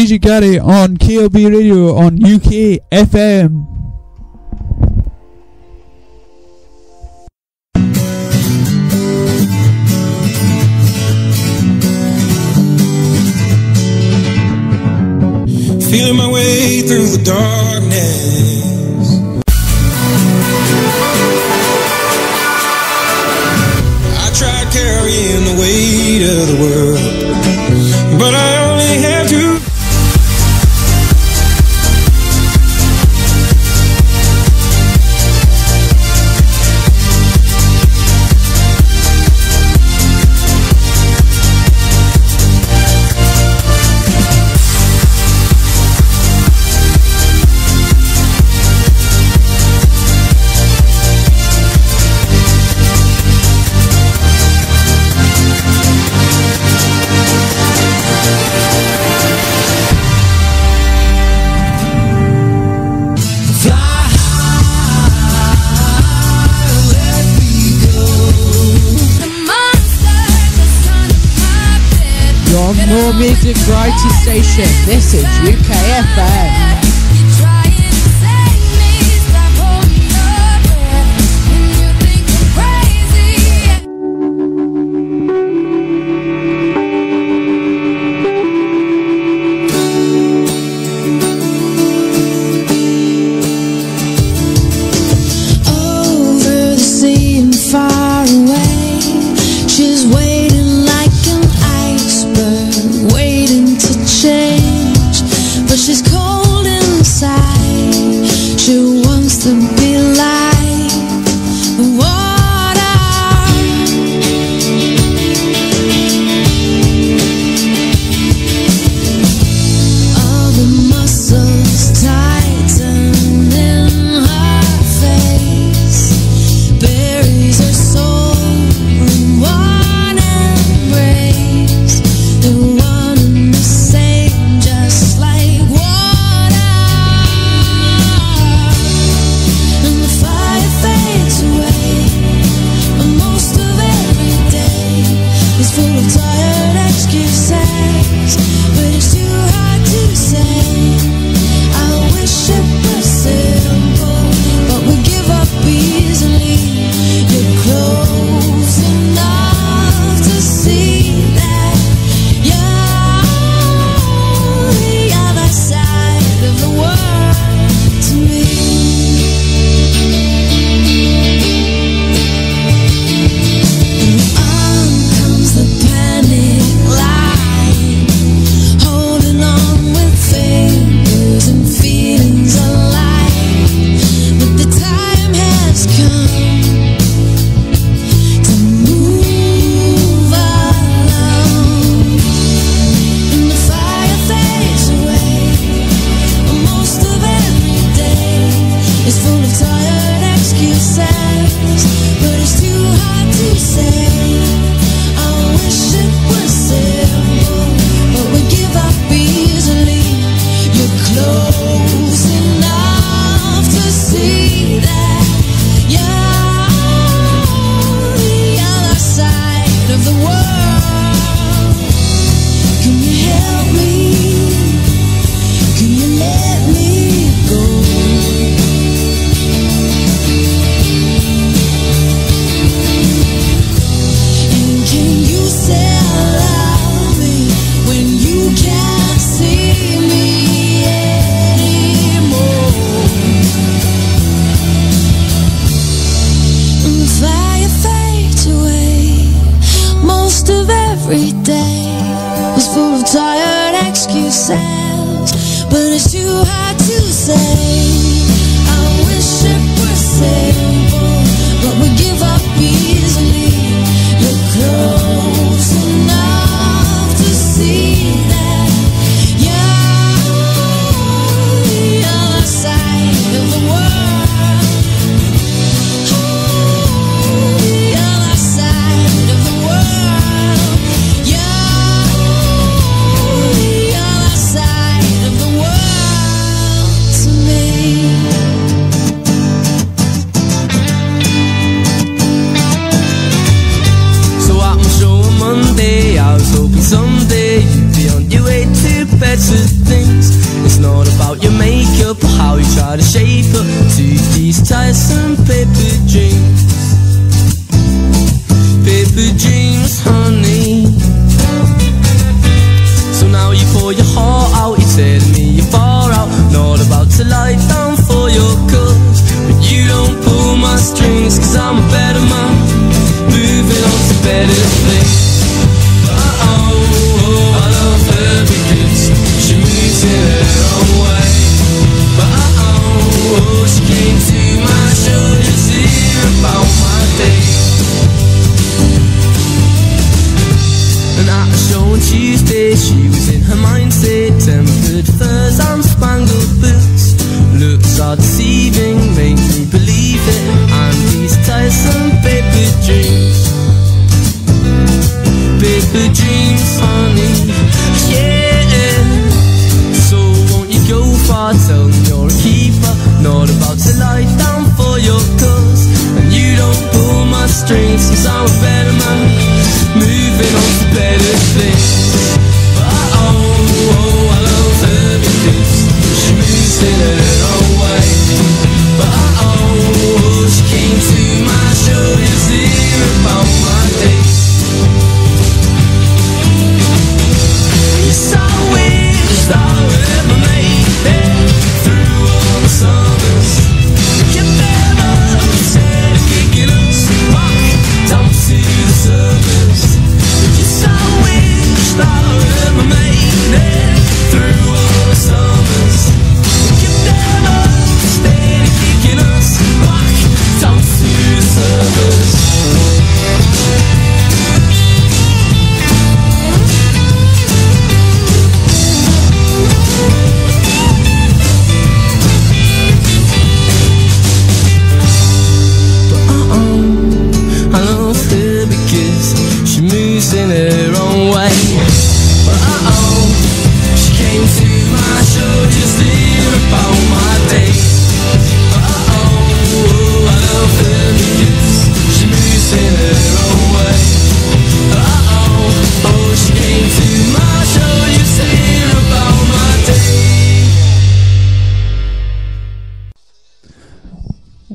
DJ Gary on KLB Radio on UK FM. Feeling my way through the darkness. I tried carrying the weight of the world, but I More music variety station. This is UKFM. full of tired excuses. Tuesday, she was in her mindset, tempered furs and spangled boots. Looks are deceiving, make me believe it. And these tiresome paper dreams, paper dreams, honey, yeah. So won't you go far? Tell me you're a keeper, not about to lie down for your cause. And you don't pull my strings, cause I'm a better man, moving on to better things.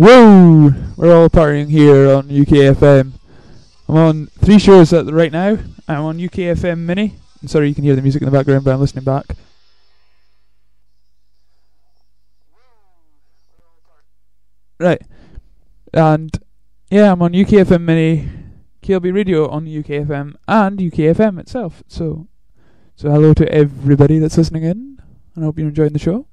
Whoa! We're all partying here on UKFM. I'm on three shows at the right now. I'm on UKFM Mini. I'm sorry you can hear the music in the background, but I'm listening back. Right. And yeah, I'm on UKFM Mini, KLB Radio on UKFM, and UKFM itself. So, so hello to everybody that's listening in, and I hope you're enjoying the show.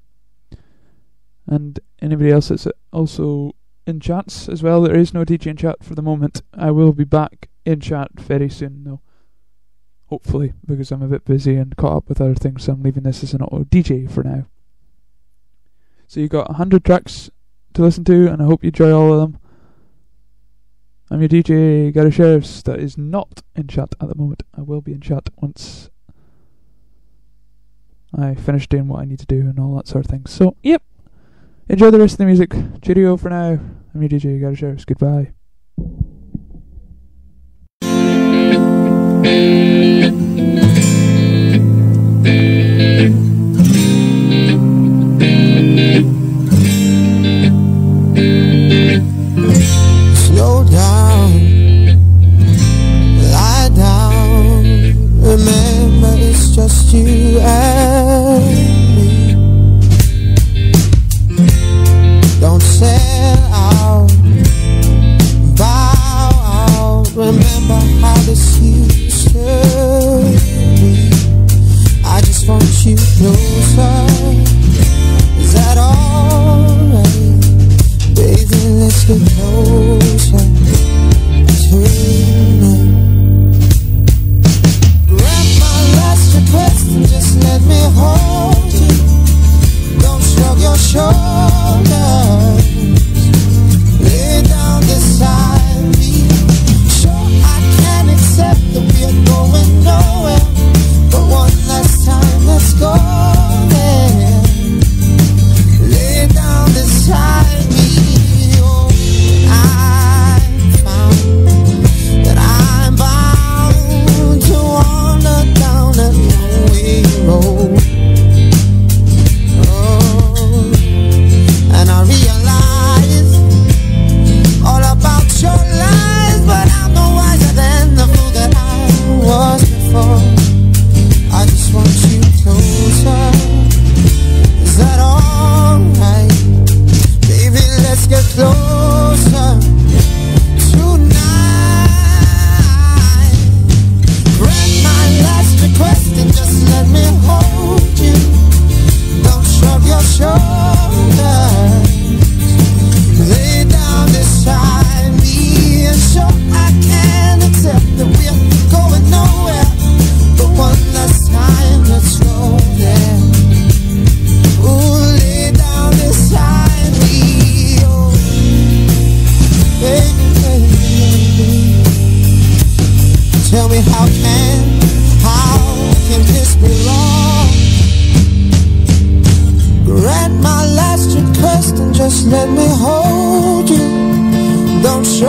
And anybody else that's also in chats as well. There is no DJ in chat for the moment. I will be back in chat very soon, though. Hopefully, because I'm a bit busy and caught up with other things, so I'm leaving this as an auto DJ for now. So you've got 100 tracks to listen to, and I hope you enjoy all of them. I'm your DJ, Gary Sheriffs, that is not in chat at the moment. I will be in chat once I finish doing what I need to do and all that sort of thing. So, yep. Enjoy the rest of the music. Cheerio for now. I'm your DJ, Gary Sheriffs. Goodbye. Want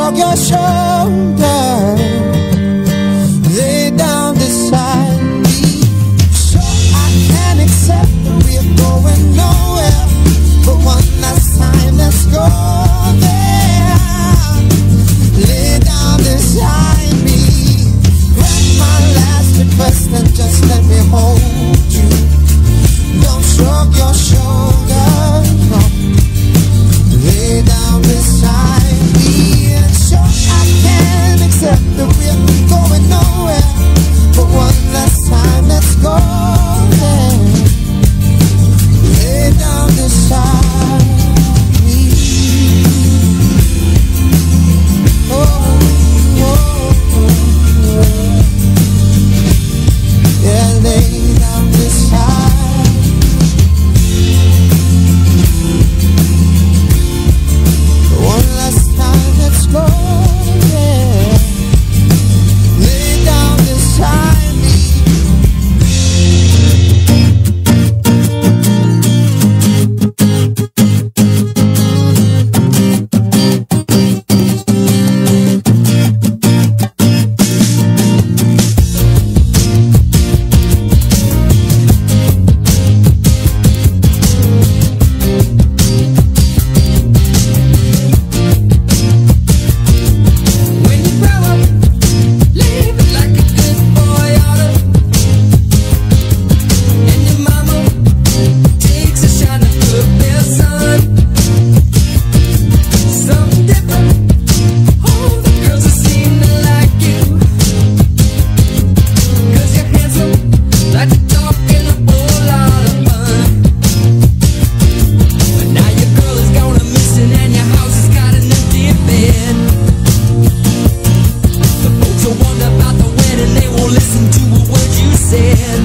shrug your shoulders. Lay down beside me. So I can accept that we're going nowhere. But one last time, let's go.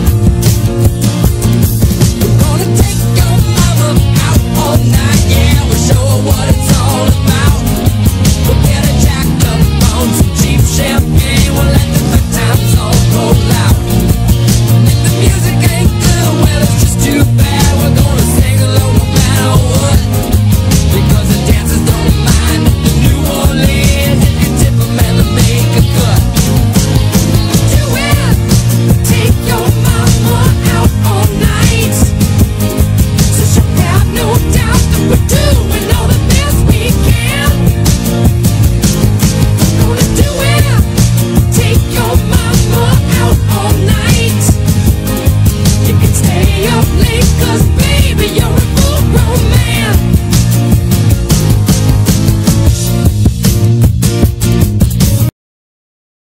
Thank you.